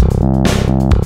Música